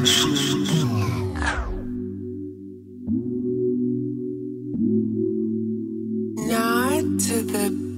Not to the